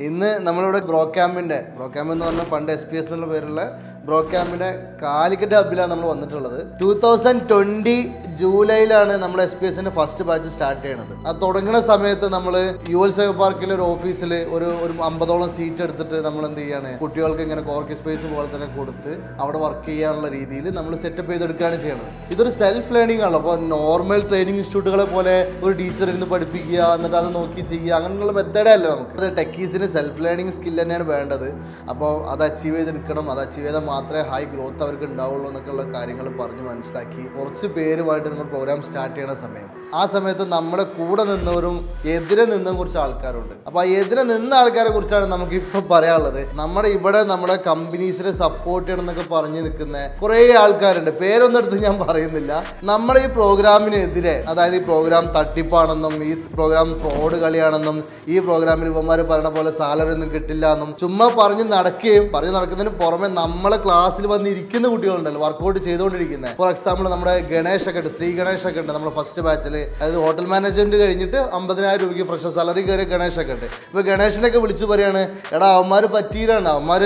ഇന്ന് നമ്മളിവിടെ ബ്രോ ക്യാമ്പിന്റെ ബ്രോ ക്യാമ്പ് എന്ന് പറഞ്ഞാൽ പണ്ട് എസ് പി എസ് എന്നുള്ള പേരുള്ള ബ്രോ ക്യാമ്പിന്റെ കാലിക്കറ്റ് ഹബിലാണ് നമ്മൾ വന്നിട്ടുള്ളത്. ടൂ തൗസൻഡ് ട്വന്റി ജൂലൈയിലാണ് നമ്മൾ എസ് പി എസിന്റെ ഫസ്റ്റ് ബാച്ച് സ്റ്റാർട്ട് ചെയ്യണത്. അത് തുടങ്ങുന്ന സമയത്ത് നമ്മൾ യു എൽ സേവ് പാർക്കിലെ ഒരു ഓഫീസിൽ ഒരു ഒരു അമ്പതോളം സീറ്റ് എടുത്തിട്ട് നമ്മൾ എന്ത് ചെയ്യാണ് കുട്ടികൾക്ക് ഇങ്ങനെ കോർക്ക് സ്പേസ് പോലെ തന്നെ കൊടുത്ത് അവിടെ വർക്ക് ചെയ്യാനുള്ള രീതിയിൽ നമ്മൾ സെറ്റപ്പ് ചെയ്തെടുക്കുകയാണ് ചെയ്യണത്. ഇതൊരു സെൽഫ് ലേണിംഗ് ആണ്. അപ്പോൾ നോർമൽ ട്രെയിനിങ് ഇൻസ്റ്റിറ്റ്യൂട്ടുകളെ പോലെ ഒരു ടീച്ചർ ഇരുന്ന് പഠിപ്പിക്കുക എന്നിട്ട് അത് നോക്കി ചെയ്യുക അങ്ങനെയുള്ള മെത്തേഡേ അല്ല നമുക്ക്. ടെക്കീസിന് സെൽഫ് ലേണിംഗ് സ്കിൽ തന്നെയാണ് വേണ്ടത്. അപ്പോൾ അത് അച്ചീവ് ചെയ്തെടുക്കണം അത് അച്ചീവ് ചെയ്താൽ മാത്രമേ ഹൈ ഗ്രോത്ത് അവർക്ക് ഉണ്ടാവുള്ളൂ എന്നൊക്കെയുള്ള കാര്യങ്ങൾ പറഞ്ഞ് മനസ്സിലാക്കി കുറച്ച് പേരുമായിട്ട് നമ്മൾ പ്രോഗ്രാം സ്റ്റാർട്ട് ചെയ്യണ സമയം. ആ സമയത്ത് നമ്മുടെ കൂടെ നിന്നവരും എതിരെ നിന്നതും കുറച്ച് ആൾക്കാരുണ്ട്. അപ്പോൾ ആ എതിരെ നിന്ന ആൾക്കാരെ കുറിച്ചാണ് നമുക്ക് ഇപ്പോൾ പറയാനുള്ളത്. നമ്മുടെ ഇവിടെ നമ്മുടെ കമ്പനീസിനെ സപ്പോർട്ട് ചെയ്യണം എന്നൊക്കെ പറഞ്ഞു നിൽക്കുന്ന കുറേ ആൾക്കാരുണ്ട്. പേരൊന്നും എടുത്ത് ഞാൻ പറയുന്നില്ല. നമ്മുടെ ഈ പ്രോഗ്രാമിനെതിരെ അതായത് ഈ പ്രോഗ്രാം തട്ടിപ്പാണെന്നും ഈ പ്രോഗ്രാം ഫ്രോഡ് കളിയാണെന്നും ഈ പ്രോഗ്രാമിന് ഇവന്മാർ പറയുന്ന പോലെ സാലറി ഒന്നും കിട്ടില്ല എന്നും ചുമ്മാ പറഞ്ഞ് നടക്കുകയും പറഞ്ഞ് നടക്കുന്നതിന് പുറമെ നമ്മളെ ക്ലാസ്സിൽ വന്ന് ഇരിക്കുന്ന കുട്ടികളുണ്ടല്ലോ വർക്കൗട്ട് ചെയ്തുകൊണ്ടിരിക്കുന്നത് ഫോർ എക്സാമ്പിൾ നമ്മുടെ ഗണേഷ് ഒക്കെ ഉണ്ട് ശ്രീ ഗണേഷ് ഒക്കെ ഉണ്ട് നമ്മുടെ ഫസ്റ്റ് ബാച്ചിൽ അതായത് ഹോട്ടൽ മാനേജ്മെന്റ് കഴിഞ്ഞിട്ട് അമ്പതിനായിരം രൂപയ്ക്ക് ഫ്രഷ് സാലറി കയറിയ ഗണേഷ് ഒക്കെ ഉണ്ട്. ഇപ്പോൾ ഗണേഷിനൊക്കെ വിളിച്ച് പറയാണ് എടാ അവന്മാർ പറ്റീരാണ് അവന്മാർ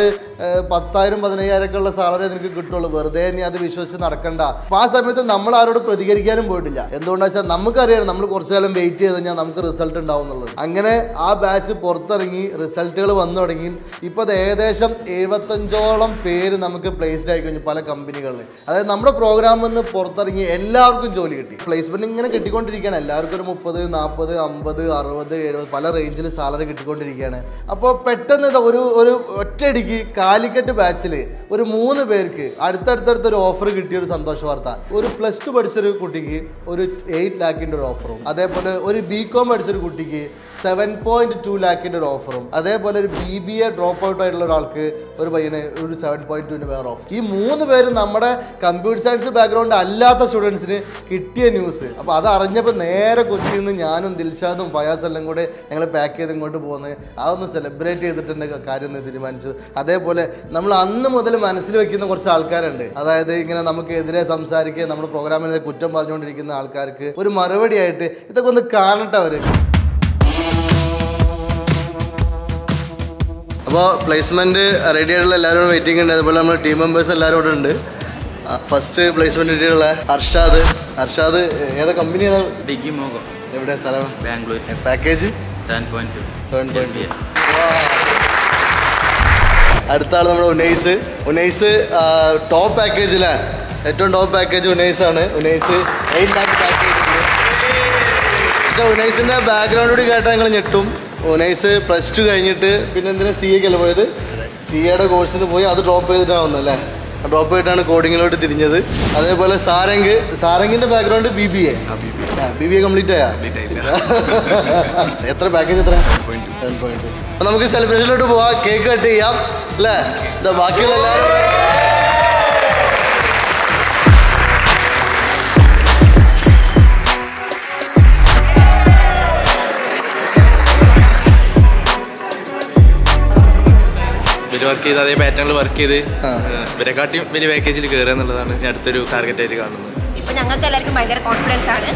പത്തായിരം പതിനയ്യായിരം ഒക്കെ ഉള്ള സാലറി നിനക്ക് കിട്ടുള്ളൂ. വെറുതെ നീ അത് വിശ്വസിച്ച് നടക്കണ്ട. ആ സമയത്ത് നമ്മൾ ആരോട് പ്രതികരിക്കാനും പോയിട്ടില്ല. എന്തുകൊണ്ടാ വെച്ചാൽ നമുക്കറിയാം നമ്മൾ കുറച്ചു കാലം വെയിറ്റ് ചെയ്ത് കഴിഞ്ഞാൽ നമുക്ക് റിസൾട്ട് ഉണ്ടാവും എന്നുള്ളത്. അങ്ങനെ ആ ബാച്ച് പുറത്തിറങ്ങി റിസൾട്ടുകൾ വന്നു തുടങ്ങി. ഇപ്പോൾ അത് ഏകദേശം എഴുപത്തഞ്ചോളം പേര് നമുക്ക് പ്ലേസ്ഡ് ആയി കഴിഞ്ഞു പല കമ്പനികളിൽ അതായത് നമ്മുടെ പ്രോഗ്രാമിൽ നിന്ന് പുറത്തിറങ്ങി എല്ലാവർക്കും ജോലി കിട്ടി. പ്ലേസ്മെന്റ് ഇങ്ങനെ കിട്ടിക്കൊണ്ടിരിക്കുകയാണ്. എല്ലാവർക്കും ഒരു മുപ്പത് നാൽപ്പത് അമ്പത് അറുപത് എഴുപത് പല റേഞ്ചിൽ സാലറി കിട്ടിക്കൊണ്ടിരിക്കുകയാണ്. അപ്പോൾ പെട്ടെന്ന് ഒരു ഒരു ഒറ്റയടിക്ക് കാലിക്കറ്റ് ബാച്ചിൽ ഒരു മൂന്ന് പേർക്ക് അടുത്തടുത്തടുത്ത് ഒരു ഓഫർ കിട്ടിയ ഒരു സന്തോഷ വാർത്ത. ഒരു പ്ലസ് ടു പഠിച്ചൊരു കുട്ടിക്ക് ഒരു എയ്റ്റ് ലാക്കിന്റെ ഒരു ഓഫറും അതേപോലെ ഒരു ബി കോം പഠിച്ചൊരു കുട്ടിക്ക് സെവൻ പോയിന്റ് ടു ലാക്കിന്റെ ഒരു ഓഫറും അതേപോലെ ഒരു B B A drop out ആയിട്ടുള്ള ഒരാൾക്ക് ഒരു പയ്യന് ഒരു സെവൻ പോയിന്റ് ടുവിന് വേറെ ഓഫർ ഈ മൂന്ന് പേരും നമ്മുടെ കമ്പ്യൂട്ടർ സയൻസ് ബാക്ക്ഗ്രൗണ്ട് അല്ലാത്ത സ്റ്റുഡൻസിന് കിട്ടിയ ന്യൂസ് അപ്പോൾ അത് അറിഞ്ഞപ്പോൾ നേരെ കൊച്ചിയിൽ നിന്ന് ഞാനും ദിൽഷാദും ഫയാസ് എല്ലാം കൂടെ ഞങ്ങൾ പാക്ക് ചെയ്ത് ഇങ്ങോട്ട് പോകുന്നത് അതൊന്ന് സെലിബ്രേറ്റ് ചെയ്തിട്ടുണ്ട് കാര്യം എന്ന് തീരുമാനിച്ചു. അതേപോലെ നമ്മൾ അന്ന് മുതൽ മനസ്സിൽ വെക്കുന്ന കുറച്ച് ആൾക്കാരുണ്ട്. അതായത് ഇങ്ങനെ നമുക്കെതിരെ സംസാരിക്കുക നമ്മുടെ പ്രോഗ്രാമിനെതിരെ കുറ്റം പറഞ്ഞുകൊണ്ടിരിക്കുന്ന ആൾക്കാർക്ക് ഒരു മറുപടി ആയിട്ട് ഇതൊക്കെ ഒന്ന് കാണട്ടെ അവർ അപ്പോൾ പ്ലേസ്മെന്റ് റെഡി ആയിട്ടുള്ള എല്ലാവരും വെയിറ്റിംഗ് ഉണ്ട്. അതുപോലെ നമ്മൾ ടീം മെമ്പേഴ്സ് എല്ലാവരും ഇവിടെ ഉണ്ട്. ഫസ്റ്റ് പ്ലേസ്മെന്റ് കിട്ടിയുള്ള ഹർഷാദ് ഹർഷാദ് ഏതാ കമ്പനി ഏതാ? ഡിഗ്രി മോഗം എവിടെ സ്ഥലം? Bangalore. Package seven point two seven point അടുത്ത ആൾ നമ്മുടെ ഉനൈസ്. ഉനൈസ് ടോപ്പ് പാക്കേജിലാണ് ഏറ്റവും ടോപ്പ് പാക്കേജ് ഉനൈസ് ആണ് ഉനൈസ് എയ്റ്റ് ലാക്ക് പാക്കേജ് പക്ഷേ ഉനൈസിന്റെ ബാക്ക്ഗ്രൗണ്ട് കൂടി കേട്ടാൽ നിങ്ങൾ ഞെട്ടും. ഉനൈസ് പ്ലസ് ടു കഴിഞ്ഞിട്ട് പിന്നെ എന്തിനാ സി എക്കല്ലേ പോയത്? സി എയുടെ കോഴ്സിന് പോയി അത് ഡ്രോപ്പ് ചെയ്തിട്ടാണ് വന്നത് അല്ലേ ഡ്രോപ്പ് കോഡിങ്ങിലോട്ട് തിരിഞ്ഞത്. അതേപോലെ Sarang സാരംഗിന്റെ background B B A B B A complete ആയാ? എത്ര പാക്കേജ് എത്ര? നമുക്ക് സെലിബ്രേഷനിലോട്ട് പോവാം. കേക്ക് കട്ട് ചെയ്യാം. അല്ലേ? ബാക്കിയുള്ള എല്ലാവരും വർക്ക് ചെയ്ത് അതേ പാറ്റേണിൽ വർക്ക് ചെയ്ത് ഇവരെക്കാട്ടിയും വലിയ പാക്കേജിൽ കയറുക എന്നുള്ളതാണ് ഞാൻ അടുത്തൊരു ടാർഗറ്റ് ആയിട്ട് കാണുന്നത്. ഇപ്പൊ ഞങ്ങൾക്ക് എല്ലാവർക്കും ഭയങ്കര കോൺഫിഡൻസ് ആണ്.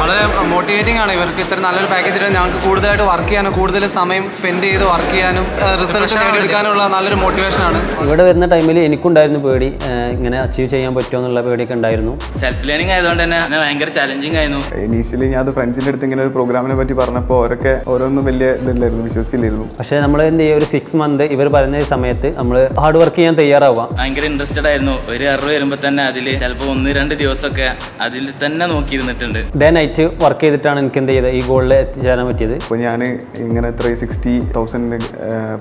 വളരെ മോട്ടിവേറ്റിംഗ് ആണ് ഇവർക്ക്. ഇത്ര നല്ലൊരു പാക്കേജ് ഞങ്ങൾക്ക് കൂടുതലായിട്ട് വർക്ക് ചെയ്യാനും കൂടുതൽ സമയം സ്പെൻഡ് ചെയ്ത് വർക്ക് ചെയ്യാനും റിസർവേഷൻ എടുക്കാനുള്ള നല്ലൊരു മോട്ടിവേഷൻ ആണ്. ഇവിടെ വരുന്ന ടൈമിൽ എനിക്കുണ്ടായിരുന്നു പേടി. ഇങ്ങനെ അച്ചീവ് ചെയ്യാൻ പറ്റുമോ എന്നുള്ള പേടിയൊക്കെ ഉണ്ടായിരുന്നു. സെൽഫ് ലേണിംഗ് ആയതുകൊണ്ട് തന്നെ ഭയങ്കര ചലഞ്ചിങ് ആയിരുന്നു. ഇനീഷ്യലി ഞാൻ അത് ഫ്രണ്ട്സിന്റെ അടുത്ത് ഇങ്ങനെ ഒരു പ്രോഗ്രാമിനെ പറ്റി പറഞ്ഞപ്പോൾ അവരൊക്കെ ഓരോന്നും വലിയ ഇതില്ലായിരുന്നു വിശ്വസിച്ചില്ലായിരുന്നു. പക്ഷേ നമ്മൾ എന്ത് ചെയ്യുക ഒരു സിക്സ് മന്ത് ഇവർ പറയുന്ന സമയത്ത് നമ്മൾ ഹാർഡ് വർക്ക് ചെയ്യാൻ തയ്യാറാവുക. ഭയങ്കര ഇൻട്രസ്റ്റഡ് ആയിരുന്നു. ഒരു അറിവ് വരുമ്പോൾ തന്നെ അതിൽ ചിലപ്പോൾ ഒന്ന് രണ്ട് ദിവസമൊക്കെ അതിൽ തന്നെ നോക്കിയിരുന്നിട്ടുണ്ട്. ഡേ നൈറ്റ് വർക്ക് ചെയ്തിട്ടാണ് എനിക്ക് എന്ത് ചെയ്തത്? ഈ ഗോളിൽ എത്തിച്ചേരാൻ പറ്റിയത്. അപ്പോൾ ഞാൻ ഇങ്ങനെ ത്രീ സിക്സ്റ്റി തൗസൻഡ്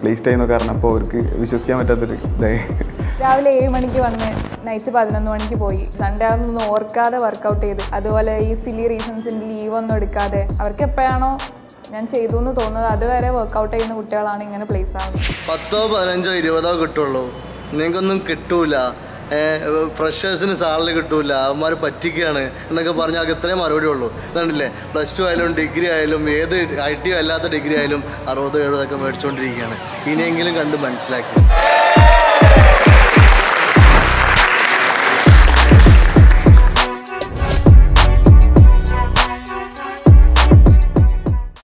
പ്ലേസ് ചെയ്യുന്ന കാരണം പറഞ്ഞപ്പോൾ അവർക്ക് വിശ്വസിക്കാൻ പറ്റാത്തൊരു ഇതായി. രാവിലെ ഏഴ് മണിക്ക് വന്ന് നൈറ്റ് പതിനൊന്ന് മണിക്ക് പോയി. സൺഡേ അതൊന്നും ഓർക്കാതെ വർക്കൗട്ട് ചെയ്തു. അതുപോലെ ഈ സിലി റീസൺസിന്റെ ലീവ് ഒന്നും എടുക്കാതെ. അവർക്ക് എപ്പോഴാണോ ഞാൻ ചെയ്തു എന്ന് തോന്നുന്നത് അതുവരെ വർക്കൗട്ട് ചെയ്യുന്ന കുട്ടികളാണ് ഇങ്ങനെ പ്ലേസ് ആവുന്നത്. പത്തോ പതിനഞ്ചോ ഇരുപതോ കിട്ടുള്ളൂ. നിങ്ങൾക്കൊന്നും കിട്ടൂല. ഫ്രഷേഴ്സിന് സാലറി കിട്ടൂല അവന്മാർ പറ്റിക്കുകയാണ് എന്നൊക്കെ പറഞ്ഞാൽ അവർക്ക് ഇത്രയും മറുപടി ഉള്ളൂ. ഇതാണ്ടില്ലേ പ്ലസ് ടു ആയാലും ഡിഗ്രി ആയാലും ഏത് ഐ ടി അല്ലാത്ത ഡിഗ്രി ആയാലും അറുപത് എഴുപതൊക്കെ മേടിച്ചുകൊണ്ടിരിക്കുകയാണ് ഇനിയെങ്കിലും കണ്ട് മനസ്സിലാക്കി.